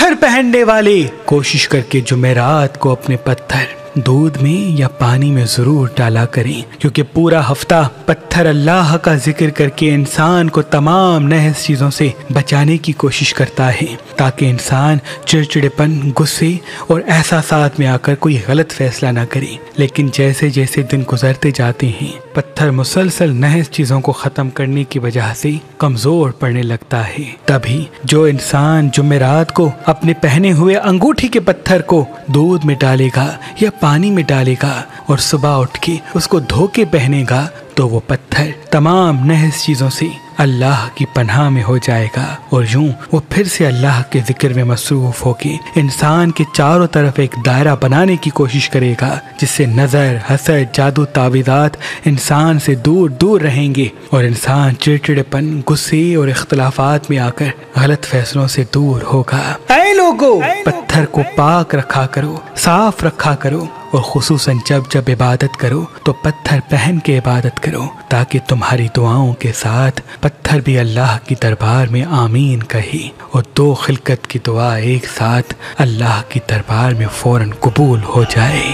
पत्थर पहनने वाले। कोशिश करके जुमेरात को अपने पत्थर दूध में या पानी में ज़रूर डाला करें, क्योंकि पूरा हफ़्ता पत्थर अल्लाह का ज़िक्र करके इंसान को तमाम नहस चीज़ों से बचाने की कोशिश करता है, ताकि इंसान चिड़चिड़ेपन, गुस्से और एहसास में आकर कोई गलत फैसला ना करे। लेकिन जैसे जैसे दिन गुजरते जाते हैं, पत्थर मुसलसल नहस चीज़ों को ख़त्म करने की वजह से कमज़ोर पड़ने लगता है। तभी जो इंसान जुमेरात को, अपने पहने हुए अंगूठी के पत्थर को दूध में डालेगा या पानी में डालेगा और सुबह उठ के उसको धो के पहनेगा तो वो पत्थर तमाम नहस चीज़ों से अल्लाह की पनाह में हो जाएगा और यूँ वो फिर से अल्लाह के ज़िक्र में मसरूफ होगी इंसान के चारों तरफ़ एक दायरा बनाने की कोशिश करेगा जिससे नज़र हसर जादू तावीज़ात इंसान से दूर दूर रहेंगे और इंसान चिड़चिड़ेपन गुस्से और इख्तलाफात में आकर गलत फैसलों से दूर होगा। लोगो! पत्थर को पाक रखा करो साफ़ रखा करो और खसूस जब जब इबादत करो तो पत्थर पहन के इबादत करो, ताकि तुम्हारी दुआओं के साथ पत्थर भी अल्लाह की दरबार में आमीन कहे, और दो खिलकत की दुआ एक साथ अल्लाह की दरबार में फ़ौरन कबूल हो जाए।